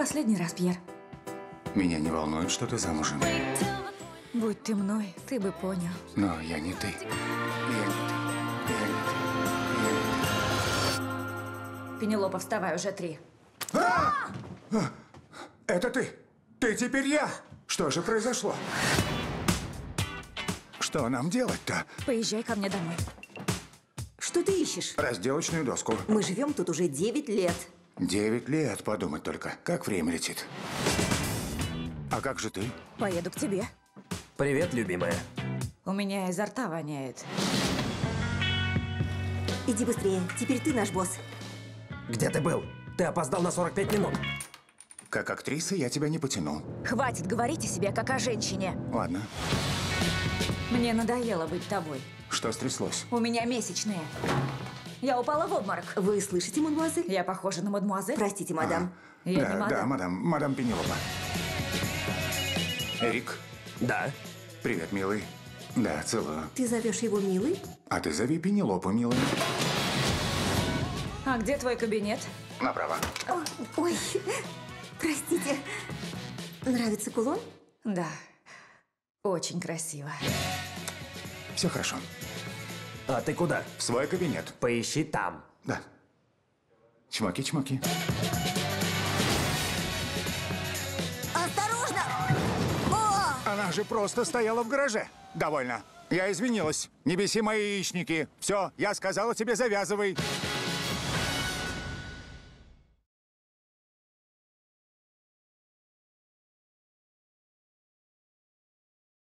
Последний раз, Пьер. Меня не волнует, что ты замужем. Будь ты мной, ты бы понял. Но я не ты. Я не ты. Я не ты. Я не ты. Пенелопа, вставай, уже три. Это ты? Ты теперь я? Что же произошло? Что нам делать-то? Поезжай ко мне домой. Что ты ищешь? Разделочную доску. Мы живем тут уже 9 лет. Девять лет, подумать только. Как время летит. А как же ты? Поеду к тебе. Привет, любимая. У меня изо рта воняет. Иди быстрее, теперь ты наш босс. Где ты был? Ты опоздал на 45 минут. Как актриса я тебя не потяну. Хватит говорить о себе, как о женщине. Ладно. Мне надоело быть тобой. Что стряслось? У меня месячные. Я упала в обморок. Вы слышите, мадемуазель? Я похожа на мадемуазель? Простите, мадам. Я да, не да, мадам. мадам, мадам Пенелопа. Эрик, Да. привет, милый. Да, целую. Ты зовешь его милый? А ты зови Пенелопу, милый. А где твой кабинет? Направо. О, ой, простите. Нравится кулон? Да. Очень красиво. Все хорошо. А ты куда? В свой кабинет. Поищи там. Да. Чмоки-чмоки. Осторожно! О! Она же просто стояла в гараже. Довольно. Я извинилась. Не беси мои яичники. Все, я сказала тебе, завязывай.